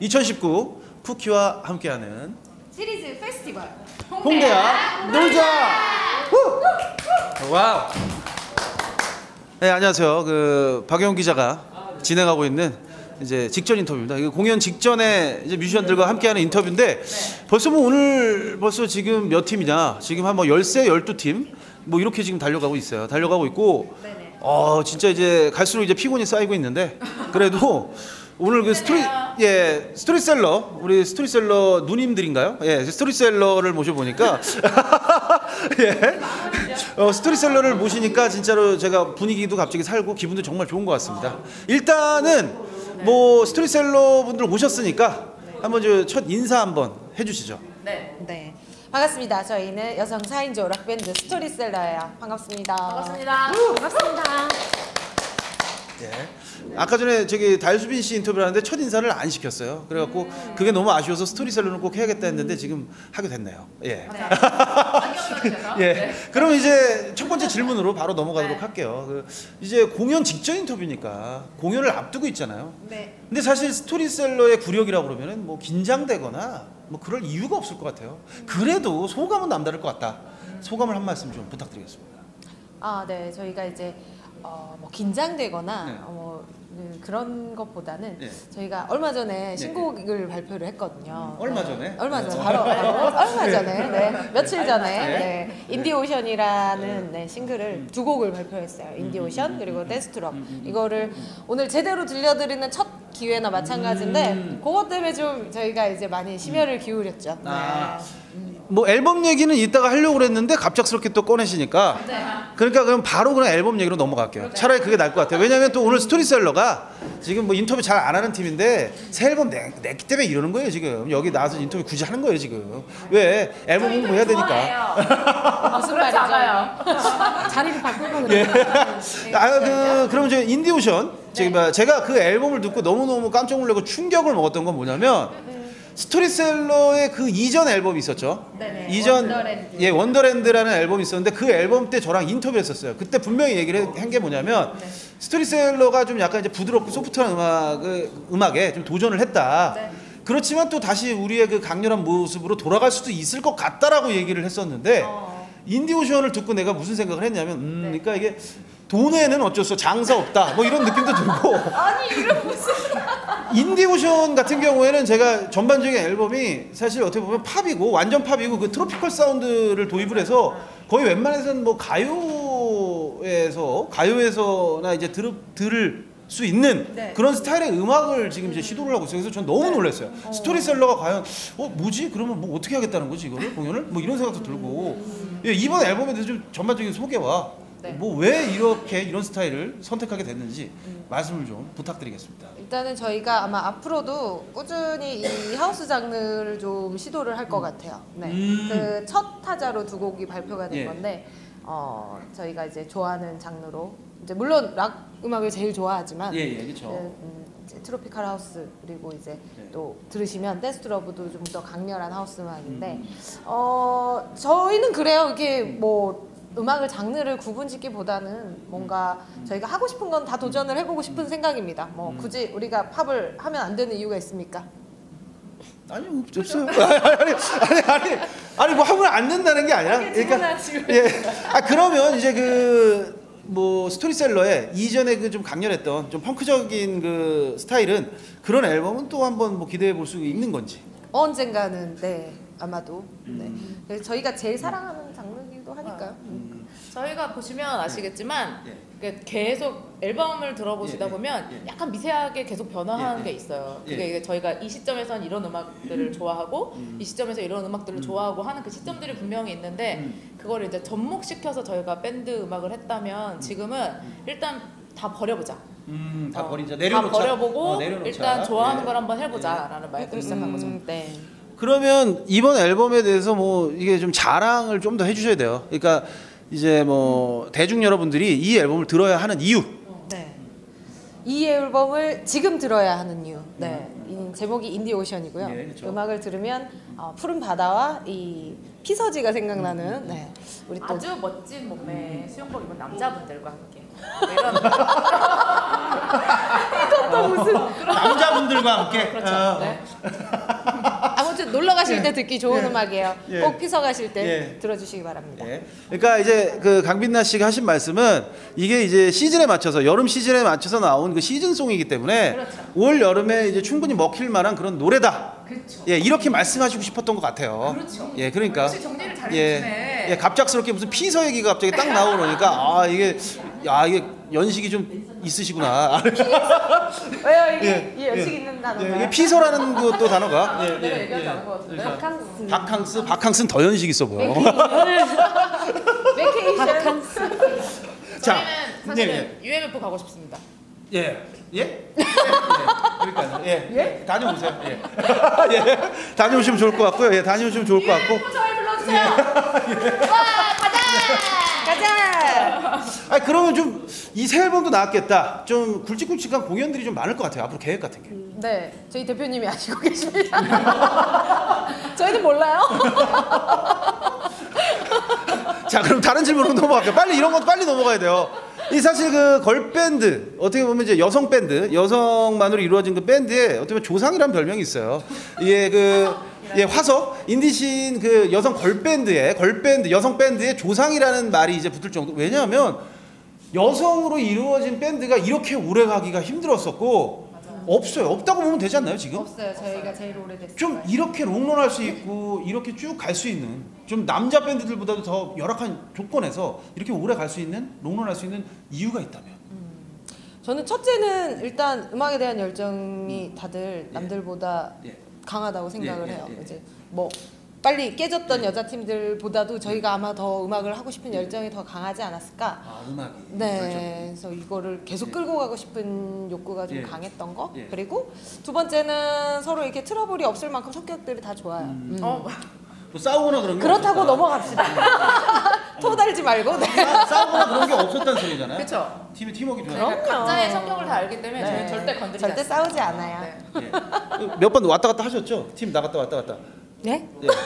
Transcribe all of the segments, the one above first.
2019 쿠키와 함께하는 시리즈 페스티벌 홍대야 놀자. 후! Wow. 네 안녕하세요. 그 박영 기자가 진행하고 있는 이제 직전 인터뷰입니다. 이거 공연 직전에 이제 뮤지션들과 함께하는 인터뷰인데 벌써 뭐 오늘 벌써 지금 몇 팀이냐? 지금 한뭐 13, 12팀 뭐 이렇게 지금 달려가고 있어요. 달려가고 있고. 어 진짜 이제 갈수록 이제 피곤이 쌓이고 있는데 그래도 오늘 그 스토리 예 스토리셀러 우리 스토리셀러 누님들인가요? 예 스토리셀러를 모셔보니까 예 어, 스토리셀러를 모시니까 진짜로 제가 분위기도 갑자기 살고 기분도 정말 좋은 것 같습니다. 일단은 뭐 스토리셀러 분들 모셨으니까 한번 저첫 인사 한번 해주시죠. 네. 네. 반갑습니다. 저희는 여성 4인조 락밴드 스토리셀러예요. 반갑습니다. 반갑습니다. 반갑습니다. 예. 아까 전에 저기 달수빈 씨 인터뷰를 하는데 첫 인사를 안 시켰어요. 그래갖고 그게 너무 아쉬워서 스토리 셀러는 꼭 해야겠다 했는데 지금 하게 됐네요. 예. 예. 그럼 이제 첫 번째 질문으로 바로 넘어가도록 네. 할게요. 그 이제 공연 직전 인터뷰니까 공연을 앞두고 있잖아요. 네. 근데 사실 스토리셀러의 구력이라고 그러면은 뭐 긴장되거나 뭐 그럴 이유가 없을 것 같아요. 그래도 소감은 남다를 것 같다. 소감을 한 말씀 좀 부탁드리겠습니다. 아, 네. 저희가 이제 어, 뭐 긴장되거나 네. 어, 뭐 그, 그런 것보다는 네. 저희가 얼마 전에 신곡을 발표를 했거든요. 얼마 네. 전에? 얼마 전에 네. 바로, 바로 얼마 전에 네. 며칠 전에? 네. In the Ocean이라는 네, 싱글을 두 곡을 발표했어요. 인디오션 그리고 데스트롭 이거를 오늘 제대로 들려드리는 첫 기회나 마찬가지인데 음. 그것 때문에 좀 저희가 이제 많이 심혈을 기울였죠. 네. 아. 뭐 앨범 얘기는 이따가 하려고 그랬는데 갑작스럽게 또 꺼내시니까 그러니까 그럼 바로 그냥 앨범 얘기로 넘어갈게요. 차라리 그게 나을 것 같아요. 왜냐하면 또 오늘 스토리셀러가 지금 뭐 인터뷰 잘 안 하는 팀인데 새 앨범 내, 냈기 때문에 이러는 거예요 지금 여기 나와서 인터뷰 굳이 하는 거예요 지금 왜 앨범 홍보해야 되니까 무슨 말이죠? 자리를 바꾸고 예. 그래요. 아그 그럼 저 In the Ocean 제가 뭐 제가 그 앨범을 듣고 너무 너무 깜짝 놀라고 충격을 먹었던 건 뭐냐면 스토리셀러의 그 이전 앨범이 있었죠. 네네. 이전 Wonderland. 예 Wonderland라는 앨범이 있었는데 그 앨범 때 저랑 인터뷰했었어요. 그때 분명히 얘기를 한 게 뭐냐면 네. 스토리셀러가 좀 약간 이제 부드럽고 소프트한 음악을 음악에 좀 도전을 했다. 네. 그렇지만 또 다시 우리의 그 강렬한 모습으로 돌아갈 수도 있을 것 같다라고 얘기를 했었는데 어. In the Ocean을 듣고 내가 무슨 생각을 했냐면 음 네. 그러니까 이게 돈에는 어쩔 수 없, 장사 없다 뭐 이런 느낌도 들고 아니 이런 무슨 In the Ocean 같은 경우에는 제가 전반적인 앨범이 사실 어떻게 보면 팝이고 완전 팝이고 그 tropical 사운드를 도입을 해서 거의 웬만해서는 뭐 가요에서 가요에서나 이제 들, 들을 수 있는 네. 그런 스타일의 음악을 지금 이제 시도를 하고 있어요. 그래서 전 너무 놀랐어요. 스토리셀러가 과연 어 뭐지? 그러면 뭐 어떻게 하겠다는 거지 이거를 공연을? 뭐 이런 생각도 들고 예, 이번 앨범에 대해서 좀 전반적인 소개와 네. 뭐 왜 이렇게 이런 스타일을 선택하게 됐는지 말씀을 좀 부탁드리겠습니다. 일단은 저희가 아마 앞으로도 꾸준히 이 하우스 장르를 좀 시도를 할 것 같아요. 네. 음. 그첫 타자로 두 곡이 발표가 된 예. 건데 어, 저희가 이제 좋아하는 장르로 이제 물론 락 음악을 제일 좋아하지만 예, 예, 그렇죠. 그, 음, tropical house 그리고 이제 네. 또 들으시면 Dance to Love도 좀 더 강렬한 하우스 음악인데 음. 어 저희는 그래요 이게 뭐 음악을 장르를 구분짓기보다는 뭔가 저희가 하고 싶은 건 다 도전을 해보고 싶은 생각입니다. 뭐 음. 굳이 우리가 팝을 하면 안 되는 이유가 있습니까? 아니 없- 없어요. 아니 아니 아니 아니 뭐 하면 안 된다는 게 아니라 그러니까 예. 아 그러면 이제 그 뭐 스토리셀러의 이전에 그 좀 강렬했던 좀 펑크적인 그 스타일은 그런 앨범은 또 한번 뭐 기대해 볼 수 있는 건지. 언젠가는 네 아마도 네. 음. 저희가 제일 사랑하는 장르 이기도 하니까요. 음. 저희가 보시면 아시겠지만 예. 그 계속 앨범을 들어보시다 예, 예, 보면 예. 약간 미세하게 계속 변화하는 예, 예. 게 있어요. 예. 그게 저희가 이 시점에선 이런 음악들을 좋아하고 음. 이 시점에서 이런 음악들을 음. 좋아하고 하는 그 시점들이 분명히 있는데 음. 그거를 이제 접목시켜서 저희가 밴드 음악을 했다면 지금은 일단 다 버려보자. 음, 다 어, 버리자. 내려놓자. 다 버려보고 어, 내려놓자. 일단 좋아하는 예. 걸 한번 해보자라는 말들을 시작한 거죠. 음, 네. 그러면 이번 앨범에 대해서 뭐 이게 좀 자랑을 좀 더 해주셔야 돼요. 그러니까 이제 뭐 대중 여러분들이 이 앨범을 들어야 하는 이유. 네. 이 앨범을 지금 들어야 하는 이유. 네. 이 제목이 인디 오션이고요. 예, 그렇죠. 음악을 들으면 어, 푸른 바다와 이 피서지가 생각나는 네. 우리 또 아주 멋진 몸매 수영복 입은 남자분들과 함께 이런 이것도 남자분들과 함께. 그렇죠. 어, 네. 아무튼 놀러 가실 때 듣기 좋은 예. 음악이에요. 예. 꼭 피서 가실 때 예. 들어주시기 바랍니다. 예. 그러니까 이제 그 강빈나 씨가 하신 말씀은 이게 이제 시즌에 맞춰서 여름 시즌에 맞춰서 나온 그 시즌송이기 때문에 그렇죠. 올 여름에 이제 충분히 먹힐 만한 그런 노래다. 그렇죠. 예, 이렇게 말씀하시고 싶었던 것 같아요. 그렇죠. 예, 그러니까 정리를 잘 예. 예, 갑작스럽게 무슨 피서 얘기가 갑자기 딱 나오고 그러니까 아 이게 야 이게 연식이 좀 있으시구나. 왜요 이게 예, 이 연식 예. 있는 예, 단어가요? 이게 피서라는 그 또 단어가 예, 내가 예, 얘기하지 예. 않은 것 같은데. 바캉스. 바캉스, 바캉스는 더 연식 있어 보여. vacation. 자, 저희는 사실은 예, UMF 가고 싶습니다. 예. 예? 예. 그러니까요. 예. 예? 다녀오세요. 예. 예. 다녀오시면 좋을 것 같고요. 예, 다녀오시면 좋을 것 같고. 저희 불러주세요. 와 가자. 가자. 아, 그러면 좀 이 새 앨범도 나왔겠다. 좀 굵직굵직한 공연들이 좀 많을 것 같아요. 앞으로 계획 같은 게. 네, 저희 대표님이 아시고 계십니다. 저희는 몰라요. 자, 그럼 다른 질문으로 넘어갈게요. 빨리 이런 것도 빨리 넘어가야 돼요. 이 사실 그 걸밴드 어떻게 보면 이제 여성 밴드 여성만으로 이루어진 그 밴드에 어떻게 보면 조상이라는 별명이 있어요. 이게 그 예, 화석 인디신 그 여성 걸밴드의 걸밴드 여성 밴드의 조상이라는 말이 이제 붙을 정도. 왜냐하면 여성으로 이루어진 밴드가 이렇게 오래 가기가 힘들었었고 없어요. 없다고 보면 되지 않나요 지금? 없어요. 저희가 제일 오래됐어요. 좀 이렇게 롱런할 수 있고 이렇게 쭉 갈 수 있는 좀 남자 밴드들보다도 더 열악한 조건에서 이렇게 오래 갈 수 있는 롱런할 수 있는 이유가 있다면 저는 첫째는 일단 음악에 대한 열정이 다들 남들보다 예. 강하다고 생각을 예, 예, 해요. 예. 이제 뭐 빨리 깨졌던 여자 팀들보다도 저희가 아마 더 음악을 하고 싶은 열정이 더 강하지 않았을까. 아 음악이 네, 그래서 이거를 계속 끌고 가고 싶은 욕구가 좀 예. 강했던 거. 예. 그리고 두 번째는 서로 이렇게 트러블이 없을 만큼 성격들이 다 좋아요. 음. 어뭐 싸우거나 그런 게 그렇다고 없었다. 넘어갑시다. 토달지 말고. 네. 싸- 싸우거나 그런 게 없었다는 소리잖아요. 그렇죠. 팀의 팀워크 좋아요. 그럼요. 각자의 성격을 다 알기 때문에 네. 저희는 절대 건드리지 절대 않습니다. 싸우지 않아요. 네. 예. 몇번 왔다 갔다 하셨죠? 팀 나갔다 왔다 갔다. 네? 예.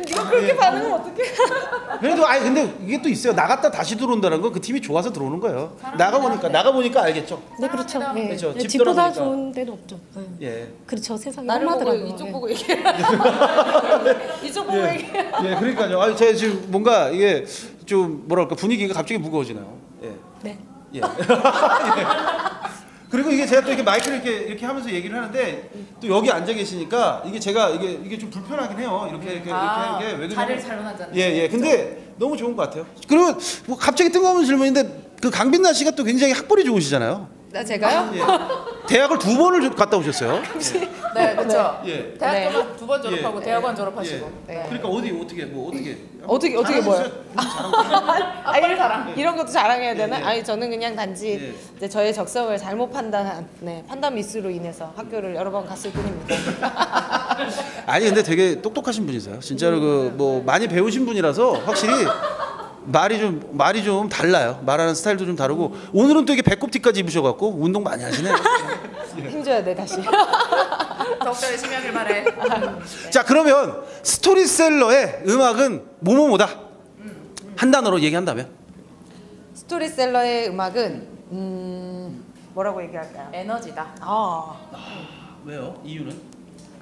네가 그렇게 반응을 어떻게? 그래도 아니 근데 이게 또 있어요. 나갔다 다시 들어온다는 건 그 팀이 좋아서 들어오는 거예요. 나가 보니까 나가 보니까 알겠죠. 네 그렇죠. 예. 그렇죠. 예, 집 집보다. 좋은 데는 없죠. 예. 예. 그렇죠. 세상에 나를 보고. 이쪽 예. 보고 얘기해. 이쪽 보고 얘기해. 예, 그러니까요. 아, 제가 지금 뭔가 이게 좀 뭐랄까 분위기가 갑자기 무거워지네요. 예. 네. 예. 예. 그리고 이게 제가 또 이렇게 마이크를 이렇게 이렇게 하면서 얘기를 하는데 또 여기 앉아 계시니까 이게 제가 이게 이게 좀 불편하긴 해요. 이렇게 이렇게 아, 이렇게 왜 자리를 그러냐면 잘못 앉았네. 예, 예. 근데 너무 좋은 것 같아요. 그리고 뭐 갑자기 뜬금없는 질문인데 그 강빈나 씨가 또 굉장히 학벌이 좋으시잖아요. 나 제가요? 예. 대학을 두 번을 갔다 오셨어요. 네, 그렇죠. 예. 대학교만 두번 졸업하고 예. 대학원 졸업하시고. 예. 네. 그러니까 어디 어떻게 뭐 어떻게 어떻게 어떻게 뭐요? 아빠를 사랑. 이런 것도 자랑해야 되나? 예, 예. 아니 저는 그냥 단지 예. 이제 저의 적성을 잘못 판단한 네, 판단 미스로 인해서 학교를 여러 번 갔을 뿐입니다. 아니 근데 되게 똑똑하신 분이세요. 진짜로 그 뭐 많이 배우신 분이라서 확실히 말이 좀 말이 좀 달라요. 말하는 스타일도 좀 다르고 오늘은 또 이게 배꼽티까지 입으셔갖고 운동 많이 하시네. 힘줘야 돼 다시. 더욱더 열심히 하길 바래. 자 그러면 스토리셀러의 음악은 뭐뭐뭐다 한 단어로 얘기한다면 스토리셀러의 음악은 음 뭐라고 얘기할까요? 에너지다. 아 왜요? 이유는?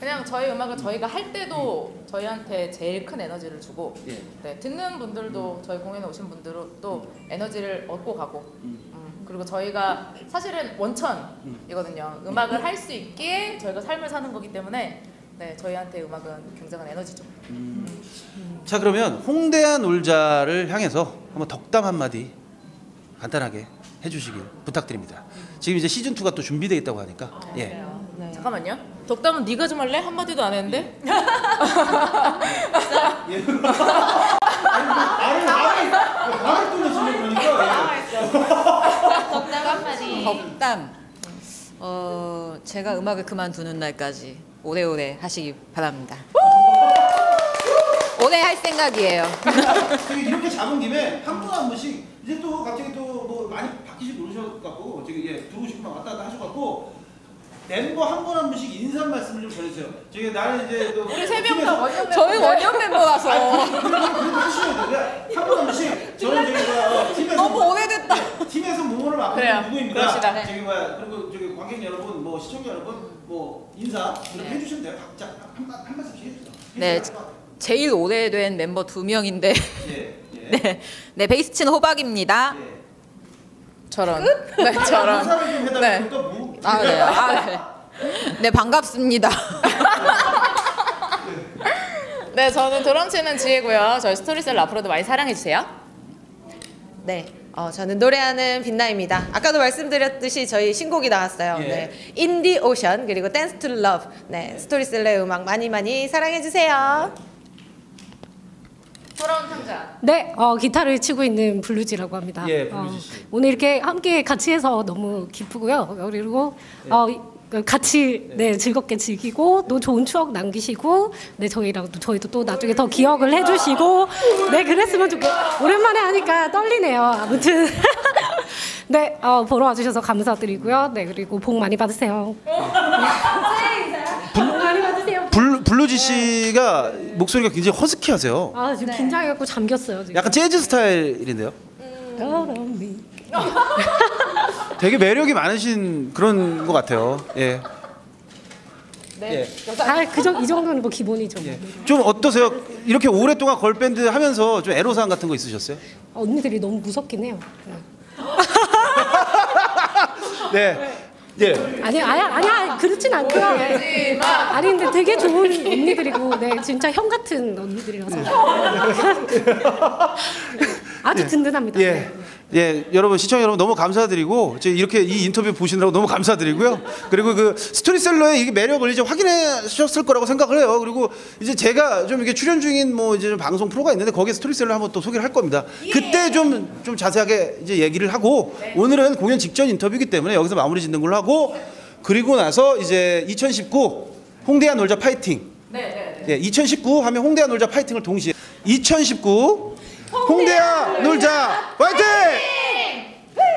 그냥 저희 음악을 저희가 할 때도 저희한테 제일 큰 에너지를 주고 예. 네, 듣는 분들도 저희 공연에 오신 분들도 에너지를 얻고 가고 음, 그리고 저희가 사실은 원천이거든요. 음악을 할 수 있기에 저희가 삶을 사는 거기 때문에 네, 저희한테 음악은 굉장한 에너지죠. 자 그러면 홍대한 울자를 향해서 한번 덕담 한마디 간단하게 해주시길 부탁드립니다. 지금 이제 시즌 2가 또 준비되어 있다고 하니까 예. 네. 잠깐만요. 덕담은 네가 좀 할래? 한 마디도 안 했는데. 말을 말을 말을 끊으시면 그러니까 덕담 한마디. 덕담. 어, 제가 음악을 그만두는 날까지 오래오래 하시기 바랍니다. 오래 할 생각이에요. 이렇게 잡은 김에 한 분 한 분씩 이제 또 갑자기 또 뭐 많이 바뀌시고 그러셔갖고 지금 예 들어오시고 막 왔다 갔다 하셔갖고 멤버 한 분 한 분씩 인사 말씀을 좀 전해주세요. 저기 나는 이제 또 우리 세 명 다 원년 저희 원년 멤버라서. 한 분 한 분씩 저는 저기 뭐야 어, 팀에서 너무 오래됐다. 팀에서 모모를 맡은. 누구입니다. 그럽시다. 네. 저기 뭐야 그리고 저기 관객 여러분, 뭐 시청자 여러분, 뭐 인사 이렇게 네. 해주시면 돼요. 각자 한, 한, 한 말씀씩 해주세요. 네. 제일 오래된 멤버 두 명인데 예. 예. 네, 네 베이스 치는 호박입니다. 예. 저런. 네, 저런. 인사를 좀 해달라고 네. 아, 네. 아, 네. 네, 반갑습니다. 네, 저는 드럼 치는 지혜고요. 저희 스토리셀러 앞으로도 많이 사랑해 주세요. 네. 어, 저는 노래하는 빛나입니다. 아까도 말씀드렸듯이 저희 신곡이 나왔어요. 예. 네. In the Ocean 그리고 Dance to Love. 네. 스토리셀러의 음악 많이 많이 사랑해 주세요. 돌아온 탕자. 네, 어, 기타를 치고 있는 블루지라고 합니다. 예, 블루지 씨. 어, 오늘 이렇게 함께 같이 해서 너무 기쁘고요. 그리고 어, 이- 그 같이 네 즐겁게 즐기고 또 좋은 추억 남기시고 네 저희랑 또 저희도 또 나중에 더 기억을 해주시고 네 그랬으면 좋겠 오랜만에 하니까 떨리네요 아무튼 네 어, 보러 와주셔서 감사드리고요 네 그리고 복 많이 받으세요 블, 블루지 씨가 목소리가 굉장히 허스키하세요. 아 지금 긴장해갖고 잠겼어요 지금 약간 재즈 스타일인데요. 되게 매력이 많으신 그런 것 같아요. 예. 네. 아, 그정 이 정도는 뭐 기본이죠. 뭐. 예. 좀 어떠세요? 이렇게 오랫동안 걸 밴드 하면서 좀 애로사항 같은 거 있으셨어요? 언니들이 너무 무섭긴 해요. 네. 예. 아니, 아니, 아니, 아니 그렇진 않고요. 아니, 근데 되게 좋은 언니들이고, 네, 진짜 형 같은 언니들이라서. 아주 든든합니다. 예. 네. 예, 여러분 시청자 여러분 너무 감사드리고 이제 이렇게 이 인터뷰 보시느라고 너무 감사드리고요. 그리고 그 스토리셀러의 이게 매력을 이제 확인하셨을 거라고 생각을 해요. 그리고 이제 제가 좀 이게 출연 중인 뭐 이제 좀 방송 프로가 있는데 거기에 스토리셀러 한번 또 소개를 할 겁니다. 그때 좀좀 자세하게 이제 얘기를 하고 오늘은 공연 직전 인터뷰이기 때문에 여기서 마무리 짓는 걸로 하고 그리고 나서 이제 2019 홍대야 놀자 파이팅 네, 네, 네. 예, 2019 하면 홍대야 놀자 파이팅을 동시에 2019 홍대야 놀자 파이팅!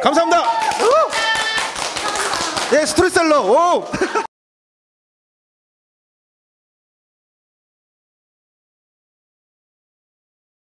감사합니다. 예, 스토리셀러. 오!